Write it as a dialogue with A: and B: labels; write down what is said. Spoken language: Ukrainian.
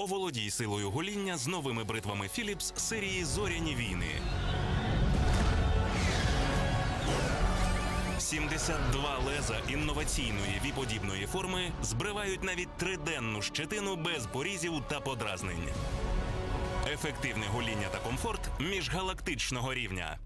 A: Оволодій силою гоління з новими бритвами Філіпс серії Зоряні війни. 72 леза інноваційної віподібної форми збривають навіть триденну щетину без порізів та подразнень. Ефективне гоління та комфорт міжгалактичного рівня.